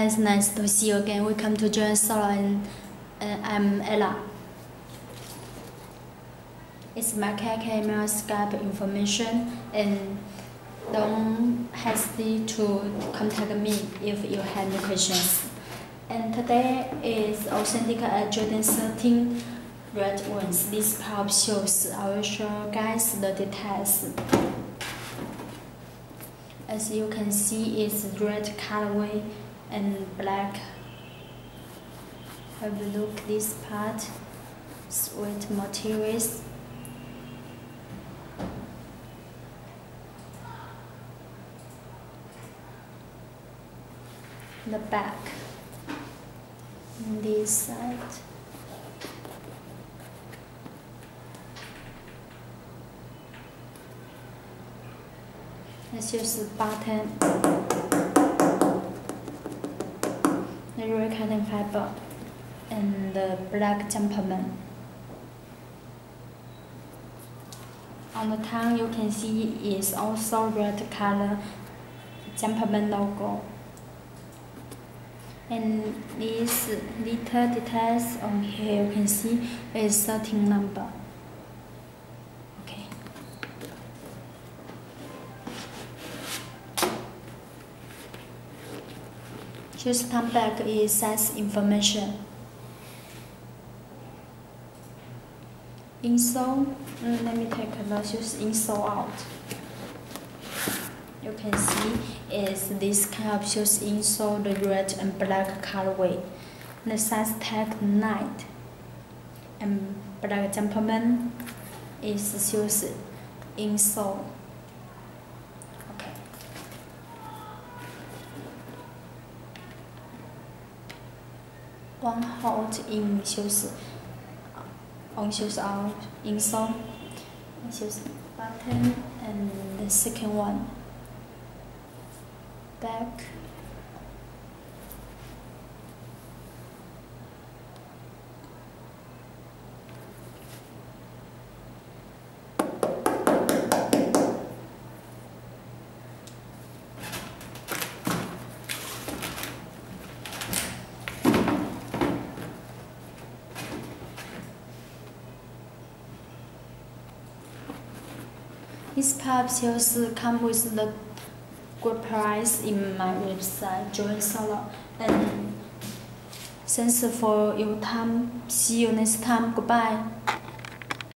guys, nice to see you again. Welcome to Jordan Sole and uh, I'm Ella. It's my KK email Skype information and don't hesitate to contact me if you have any questions. And today is authentic Air Jordan 13 red ones. This pop shows I will show guys the details. As you can see, it's red colorway and black. Have a look this part. Sweet materials. The back. And this side. This is the button. The red cotton fiber and the black jumpman. On the tongue you can see is also red color jumpman logo. And this little details on here you can see is 13 number. Just come back is size information. Insole, mm, let me take a look, insole out. You can see is this kind of shoes insole the red and black colorway. The size tag 9 and black jumpman is shoes insole. One hold in shoes on shoes out insole shoes button and the second one back This pub sales come with the good price in my website, Jordan Sole. And thanks for your time. See you next time. Goodbye.